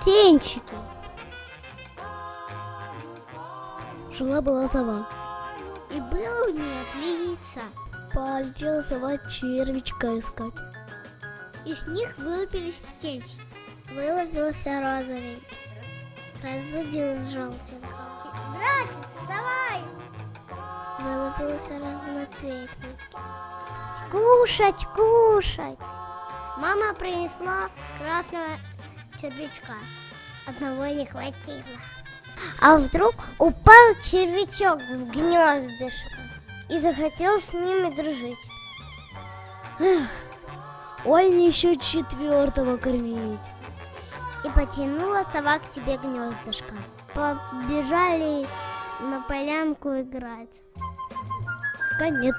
Птенчики. Жила-была сова. И было у нее три яйца. Полетела сова червячка искать. Из них вылупились птенчики. Вылупился розовый. Разбудилась желтенькая. Братец, вставай! Вылупился разноцветный. Кушать, кушать. Мама принесла красного червячка. Одного не хватило. А вдруг упал червячок в гнездышко и захотел с ними дружить. Эх, ой, не еще четвертого кормить. И потянула сова к тебе гнездышко. Побежали на полянку играть. Конец.